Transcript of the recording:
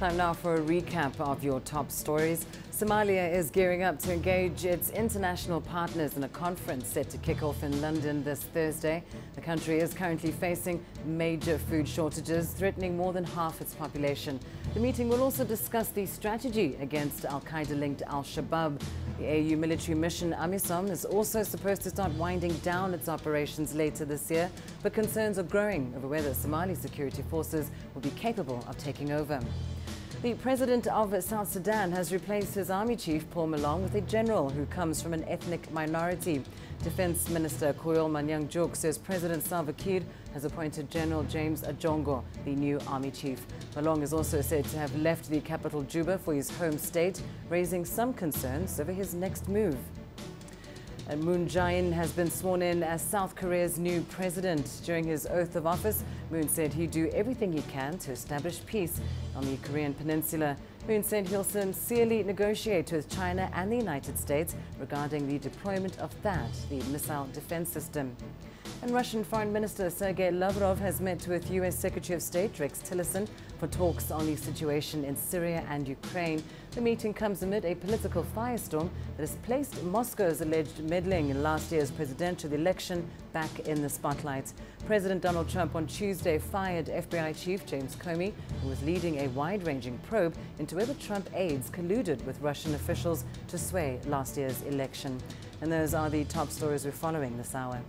Time now for a recap of your top stories. Somalia is gearing up to engage its international partners in a conference set to kick off in London this Thursday. The country is currently facing major food shortages, threatening more than half its population. The meeting will also discuss the strategy against Al Qaeda linked Al Shabaab. The AU military mission AMISOM is also supposed to start winding down its operations later this year, but concerns are growing over whether Somali security forces will be capable of taking over. The president of South Sudan has replaced his army chief, Paul Malong, with a general who comes from an ethnic minority. Defense Minister Kuol Manyang Juuk says President Salva Kiir has appointed General James Ajongo, the new army chief. Malong is also said to have left the capital Juba for his home state, raising some concerns over his next move. And Moon Jae-in has been sworn in as South Korea's new president. During his oath of office, Moon said he'd do everything he can to establish peace on the Korean peninsula. Moon said he'll sincerely negotiate with China and the United States regarding the deployment of THAAD, the missile defense system. And Russian Foreign Minister Sergei Lavrov has met with U.S. Secretary of State Rex Tillerson for talks on the situation in Syria and Ukraine. The meeting comes amid a political firestorm that has placed Moscow's alleged meddling in last year's presidential election back in the spotlight. President Donald Trump on Tuesday fired FBI Chief James Comey, who was leading a wide-ranging probe into whether Trump aides colluded with Russian officials to sway last year's election. And those are the top stories we're following this hour.